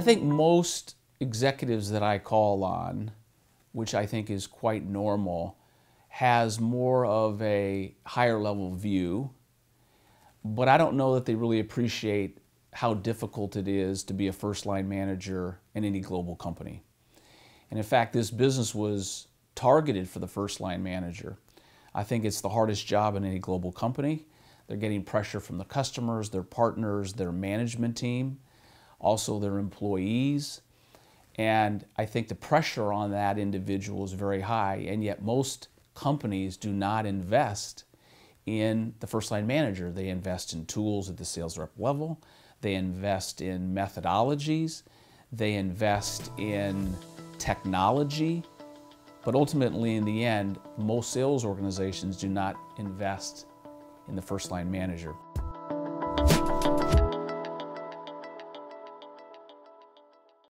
think most executives that I call on, which I think is quite normal, has more of a higher level view, but I don't know that they really appreciate how difficult it is to be a first line manager in any global company. And in fact, this business was targeted for the first line manager. I think it's the hardest job in any global company. They're getting pressure from the customers, their partners, their management team, also their employees. And I think the pressure on that individual is very high, and yet most companies do not invest in the first line manager. They invest in tools at the sales rep level, they invest in methodologies, they invest in technology, but ultimately, in the end, most sales organizations do not invest in the first line manager.